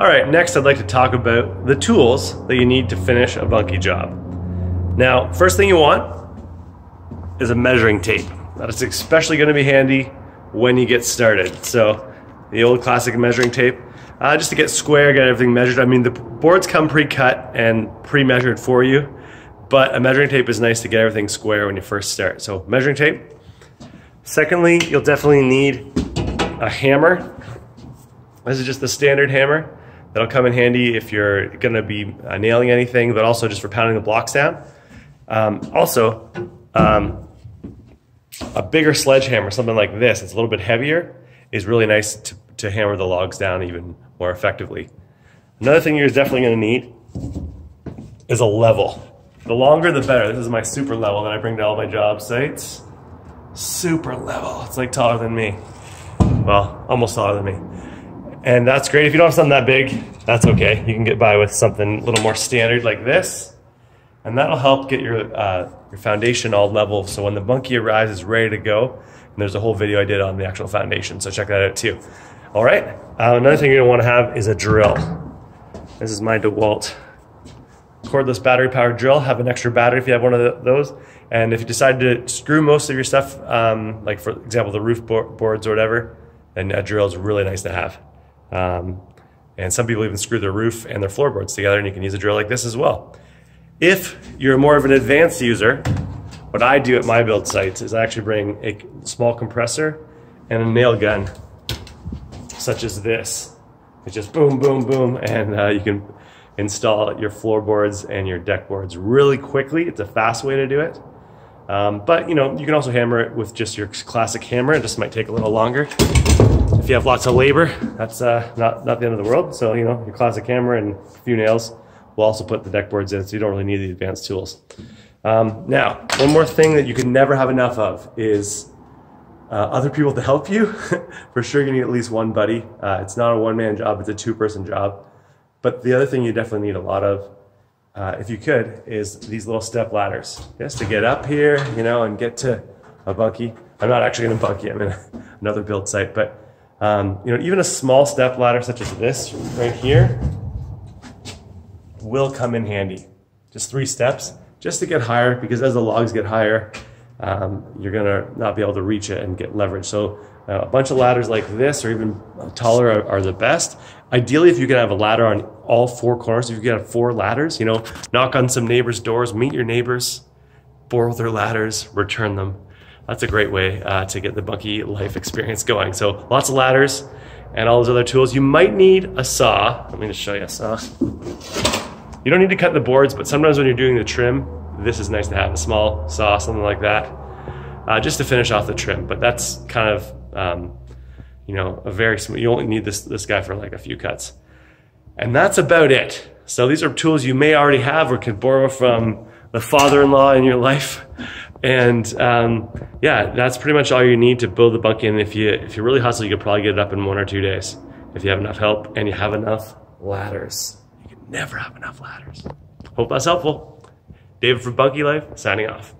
All right, next I'd like to talk about the tools that you need to finish a bunkie job. Now, first thing you want is a measuring tape. That is especially gonna be handy when you get started. So the old classic measuring tape, uh, just to get square, get everything measured. I mean, the boards come pre-cut and pre-measured for you, but a measuring tape is nice to get everything square when you first start. So measuring tape. Secondly, you'll definitely need a hammer. This is just the standard hammer. That'll come in handy if you're gonna be uh, nailing anything, but also just for pounding the blocks down. Um, also, um, a bigger sledgehammer, something like this, it's a little bit heavier, is really nice to, to hammer the logs down even more effectively. Another thing you're definitely gonna need is a level. The longer the better. This is my super level that I bring to all my job sites. Super level, it's like taller than me. Well, almost taller than me. And that's great. If you don't have something that big, that's okay. You can get by with something a little more standard like this. And that'll help get your, uh, your foundation all level. So when the bunkie arrives, it's ready to go. And there's a whole video I did on the actual foundation. So check that out too. All right. Uh, another thing you're gonna wanna have is a drill. This is my DeWalt cordless battery powered drill. Have an extra battery if you have one of the, those. And if you decide to screw most of your stuff, um, like for example, the roof boards or whatever, then a drill is really nice to have. Um, and some people even screw their roof and their floorboards together and you can use a drill like this as well. If you're more of an advanced user, what I do at my build sites is I actually bring a small compressor and a nail gun, such as this. It's just boom, boom, boom, and uh, you can install your floorboards and your deck boards really quickly. It's a fast way to do it. Um, but you know, you can also hammer it with just your classic hammer. It just might take a little longer. If you have lots of labor, that's uh, not, not the end of the world. So, you know, your classic hammer and a few nails will also put the deck boards in, so you don't really need the advanced tools. Um, now, one more thing that you can never have enough of is uh, other people to help you. For sure, you need at least one buddy. Uh, it's not a one-man job, it's a two-person job. But the other thing you definitely need a lot of, uh, if you could, is these little step ladders. Just to get up here, you know, and get to a bunkie. I'm not actually in a bunkie, I'm in another build site, but um, you know, even a small step ladder such as this right here will come in handy. Just three steps, just to get higher, because as the logs get higher, um, you're gonna not be able to reach it and get leverage. So a bunch of ladders like this or even taller are, are, the best. Ideally, if you can have a ladder on all four corners, if you can have four ladders, you know, knock on some neighbors' doors, meet your neighbors, borrow their ladders, return them. That's a great way uh, to get the bunkie life experience going. So lots of ladders and all those other tools. You might need a saw. Let me just show you a saw. You don't need to cut the boards, but sometimes when you're doing the trim, this is nice to have a small saw, something like that, uh, just to finish off the trim. But that's kind of, um, you know, a very small, you only need this, this guy for like a few cuts. And that's about it. So these are tools you may already have or can borrow from the father-in-law in your life. And um, yeah, that's pretty much all you need to build the bunkie. And if you, if you really hustle, you could probably get it up in one or two days. If you have enough help and you have enough ladders. You can never have enough ladders. Hope that's helpful. David from Bunkie Life, signing off.